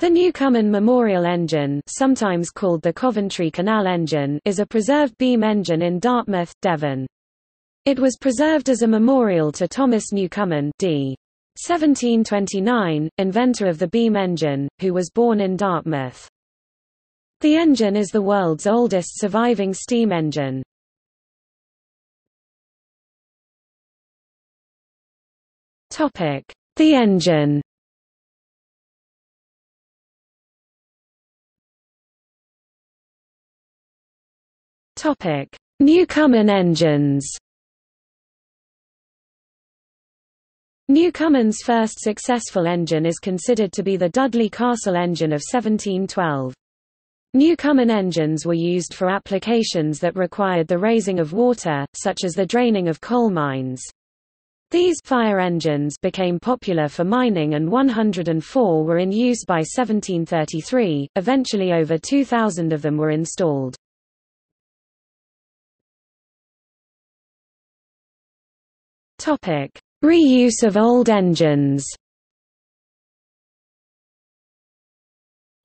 The Newcomen Memorial Engine sometimes called the Coventry Canal Engine is a preserved beam engine in Dartmouth, Devon. It was preserved as a memorial to Thomas Newcomen d. 1729, inventor of the beam engine, who was born in Dartmouth. The engine is the world's oldest surviving steam engine. The engine Topic: Newcomen engines. Newcomen's first successful engine is considered to be the Dudley Castle engine of 1712. Newcomen engines were used for applications that required the raising of water, such as the draining of coal mines. These fire engines became popular for mining and 104 were in use by 1733, eventually over 2,000 of them were installed. Topic: Reuse of old engines.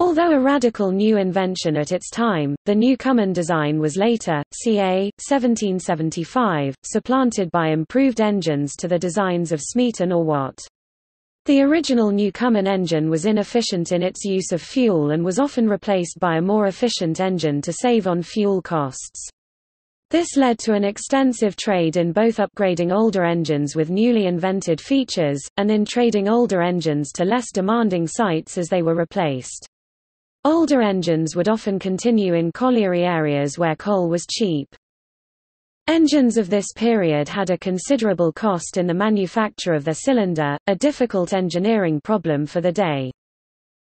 Although a radical new invention at its time, the Newcomen design was later, ca. 1775, supplanted by improved engines to the designs of Smeaton or Watt. The original Newcomen engine was inefficient in its use of fuel and was often replaced by a more efficient engine to save on fuel costs. This led to an extensive trade in both upgrading older engines with newly invented features, and in trading older engines to less demanding sites as they were replaced. Older engines would often continue in colliery areas where coal was cheap. Engines of this period had a considerable cost in the manufacture of their cylinder, a difficult engineering problem for the day.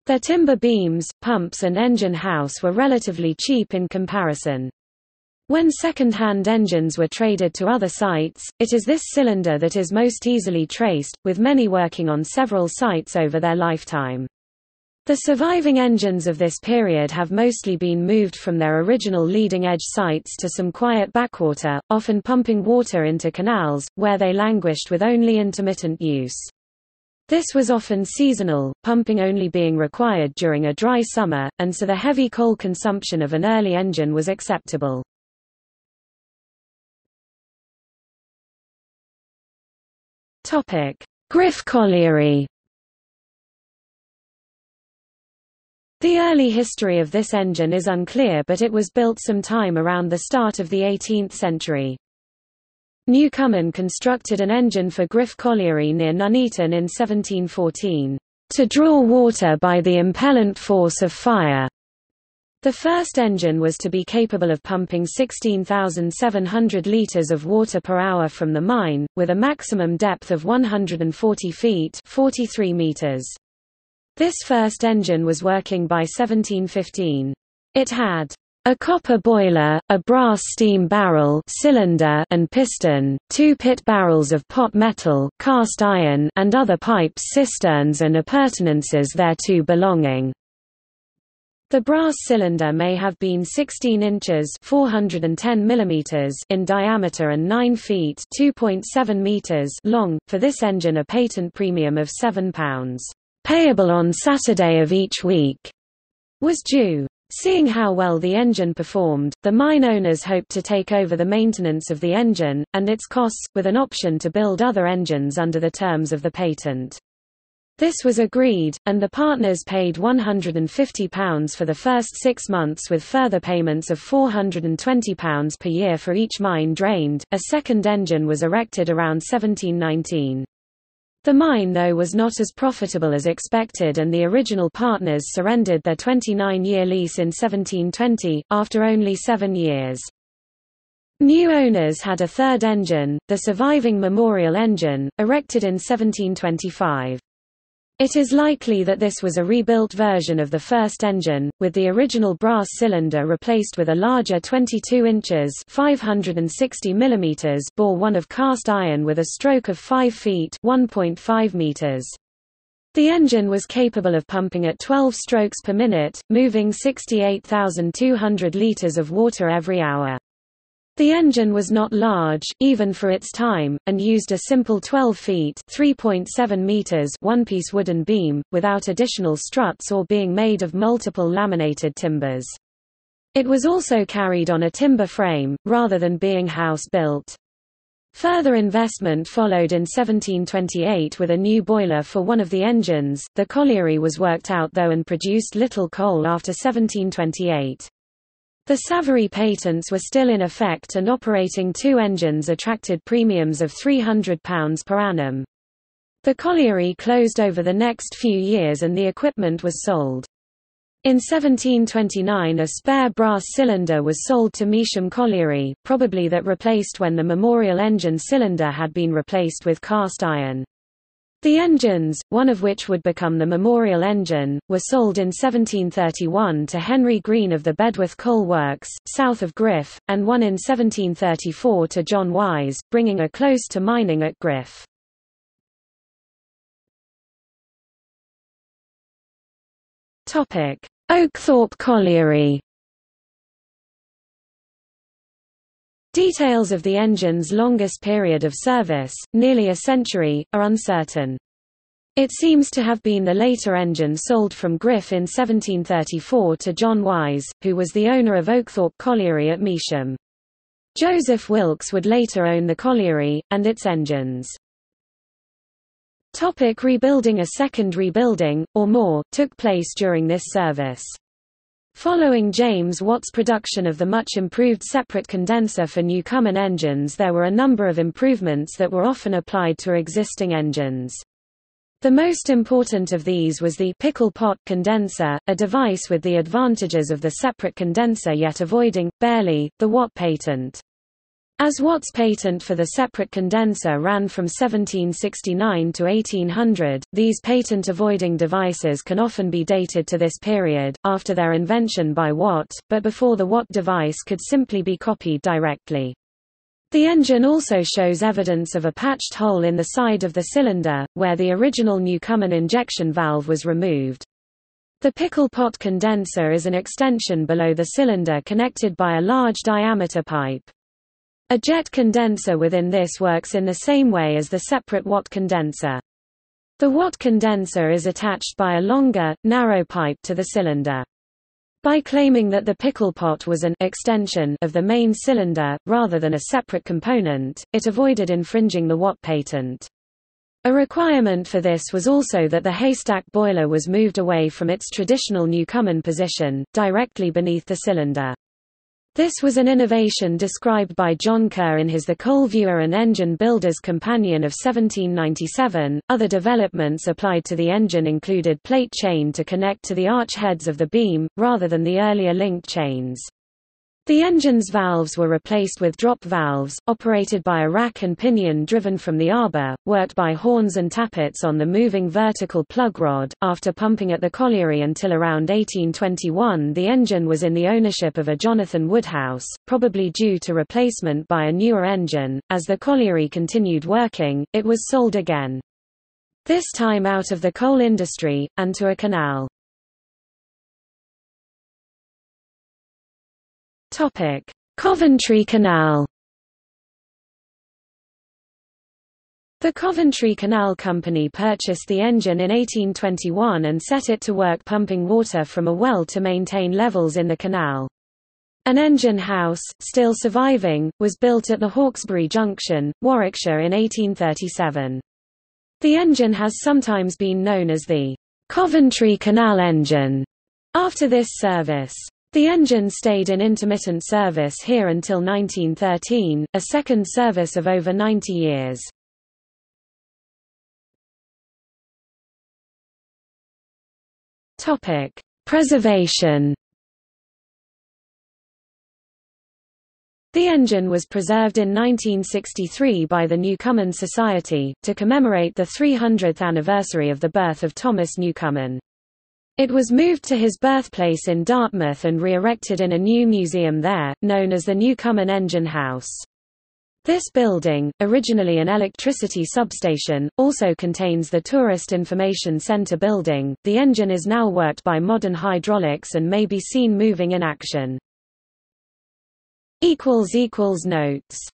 Their timber beams, pumps and engine house were relatively cheap in comparison. When second-hand engines were traded to other sites, it is this cylinder that is most easily traced, with many working on several sites over their lifetime. The surviving engines of this period have mostly been moved from their original leading-edge sites to some quiet backwater, often pumping water into canals, where they languished with only intermittent use. This was often seasonal, pumping only being required during a dry summer, and so the heavy coal consumption of an early engine was acceptable. Topic: Griff Colliery. The early history of this engine is unclear but it was built some time around the start of the 18th century. Newcomen constructed an engine for Griff Colliery near Nuneaton in 1714, "...to draw water by the impellant force of fire." The first engine was to be capable of pumping 16,700 litres of water per hour from the mine, with a maximum depth of 140 feet 43 meters. This first engine was working by 1715. It had a copper boiler, a brass steam barrel cylinder and piston, two pit barrels of pot metal cast iron and other pipes cisterns and appurtenances thereto belonging. The brass cylinder may have been 16 inches 410 millimeters in diameter and 9 feet 2.7 meters long, for this engine a patent premium of £7, payable on Saturday of each week, was due. Seeing how well the engine performed, the mine owners hoped to take over the maintenance of the engine, and its costs, with an option to build other engines under the terms of the patent. This was agreed, and the partners paid £150 for the first six months with further payments of £420 per year for each mine drained. A second engine was erected around 1719. The mine though was not as profitable as expected and the original partners surrendered their 29-year lease in 1720, after only seven years. New owners had a third engine, the surviving memorial engine, erected in 1725. It is likely that this was a rebuilt version of the first engine, with the original brass cylinder replaced with a larger 22 inches 560 mm bore one of cast iron with a stroke of 5 feet 1.5 meters. The engine was capable of pumping at 12 strokes per minute, moving 68,200 liters of water every hour. The engine was not large, even for its time, and used a simple 12 feet (3.7 meters) one-piece wooden beam, without additional struts or being made of multiple laminated timbers. It was also carried on a timber frame, rather than being house-built. Further investment followed in 1728 with a new boiler for one of the engines. The colliery was worked out though and produced little coal after 1728. The Savery patents were still in effect and operating two engines attracted premiums of £300 per annum. The colliery closed over the next few years and the equipment was sold. In 1729 a spare brass cylinder was sold to Measham Colliery, probably that replaced when the memorial engine cylinder had been replaced with cast iron. The engines, one of which would become the Memorial engine, were sold in 1731 to Henry Green of the Bedworth Coal Works, south of Griff, and one in 1734 to John Wise, bringing a close to mining at Griff. Oakthorpe Colliery Details of the engine's longest period of service, nearly a century, are uncertain. It seems to have been the later engine sold from Griff in 1734 to John Wise, who was the owner of Oakthorpe Colliery at Measham. Joseph Wilkes would later own the colliery, and its engines. Topic rebuilding A second rebuilding, or more, took place during this service. Following James Watt's production of the much improved separate condenser for Newcomen engines there were a number of improvements that were often applied to existing engines. The most important of these was the pickle pot condenser, a device with the advantages of the separate condenser yet avoiding, barely, the Watt patent. As Watt's patent for the separate condenser ran from 1769 to 1800, these patent-avoiding devices can often be dated to this period, after their invention by Watt, but before the Watt device could simply be copied directly. The engine also shows evidence of a patched hole in the side of the cylinder, where the original Newcomen injection valve was removed. The pickle pot condenser is an extension below the cylinder connected by a large diameter pipe. A jet condenser within this works in the same way as the separate Watt condenser. The Watt condenser is attached by a longer, narrow pipe to the cylinder. By claiming that the pickle pot was an extension of the main cylinder, rather than a separate component, it avoided infringing the Watt patent. A requirement for this was also that the haystack boiler was moved away from its traditional Newcomen position, directly beneath the cylinder. This was an innovation described by John Curr in his The Coal Viewer and Engine Builder's Companion of 1797. Other developments applied to the engine included plate chain to connect to the arch heads of the beam, rather than the earlier linked chains. The engine's valves were replaced with drop valves, operated by a rack and pinion driven from the arbor, worked by horns and tappets on the moving vertical plug rod. After pumping at the colliery until around 1821, the engine was in the ownership of a Jonathan Woodhouse, probably due to replacement by a newer engine. As the colliery continued working, it was sold again. This time out of the coal industry, and to a canal. Topic: Coventry Canal. The Coventry Canal Company purchased the engine in 1821 and set it to work pumping water from a well to maintain levels in the canal. An engine house, still surviving, was built at the Hawkesbury Junction, Warwickshire in 1837. The engine has sometimes been known as the Coventry Canal engine after this service. The engine stayed in intermittent service here until 1913, a second service of over 90 years. Topic: Preservation. The engine was preserved in 1963 by the Newcomen Society, to commemorate the 300th anniversary of the birth of Thomas Newcomen. It was moved to his birthplace in Dartmouth and re-erected in a new museum there, known as the Newcomen Engine House. This building, originally an electricity substation, also contains the Tourist Information Centre building. The engine is now worked by modern hydraulics and may be seen moving in action. Notes